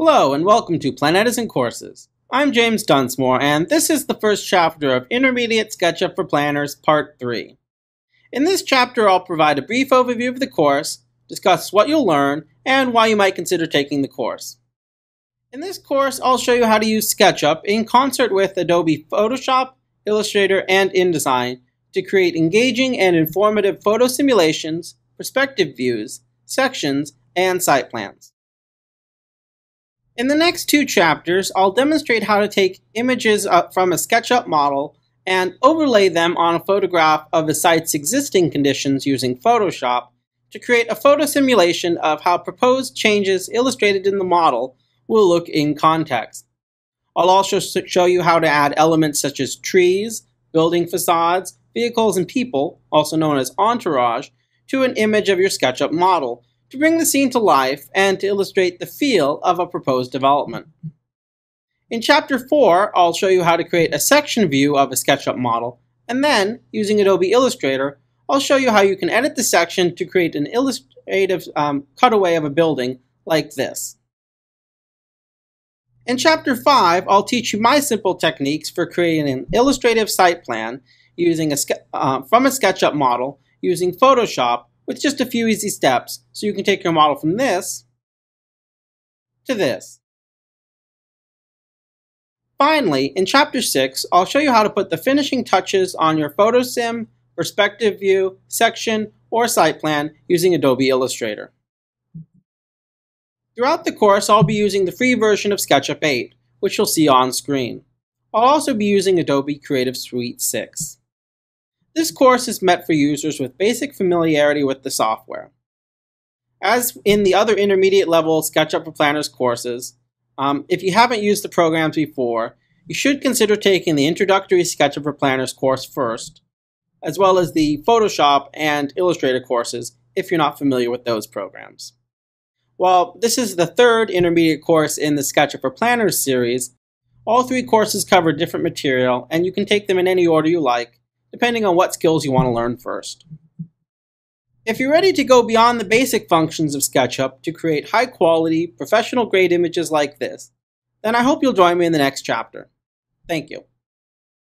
Hello and welcome to Planetizen Courses. I'm Jaymes Dunsmore and this is the first chapter of Intermediate SketchUp for Planners Part 3. In this chapter I'll provide a brief overview of the course, discuss what you'll learn, and why you might consider taking the course. In this course I'll show you how to use SketchUp in concert with Adobe Photoshop, Illustrator, and InDesign to create engaging and informative photo simulations, perspective views, sections, and site plans. In the next two chapters, I'll demonstrate how to take images uh, from a SketchUp model and overlay them on a photograph of a site's existing conditions using Photoshop to create a photo simulation of how proposed changes illustrated in the model will look in context. I'll also show you how to add elements such as trees, building facades, vehicles, and people, also known as entourage, to an image of your SketchUp model to bring the scene to life and to illustrate the feel of a proposed development. In Chapter 4, I'll show you how to create a section view of a SketchUp model, and then, using Adobe Illustrator, I'll show you how you can edit the section to create an illustrative um, cutaway of a building like this. In Chapter 5, I'll teach you my simple techniques for creating an illustrative site plan using a, uh, from a SketchUp model using Photoshop with just a few easy steps so you can take your model from this to this. Finally, in Chapter 6, I'll show you how to put the finishing touches on your PhotoSim, perspective view, section, or site plan using Adobe Illustrator. Throughout the course, I'll be using the free version of SketchUp 8, which you'll see on screen. I'll also be using Adobe Creative Suite 6. This course is meant for users with basic familiarity with the software. As in the other intermediate level SketchUp for Planners courses, um, if you haven't used the programs before, you should consider taking the Introductory SketchUp for Planners course first, as well as the Photoshop and Illustrator courses if you're not familiar with those programs. While this is the third intermediate course in the SketchUp for Planners series, all three courses cover different material and you can take them in any order you like, depending on what skills you want to learn first. If you're ready to go beyond the basic functions of SketchUp to create high quality, professional grade images like this, then I hope you'll join me in the next chapter. Thank you.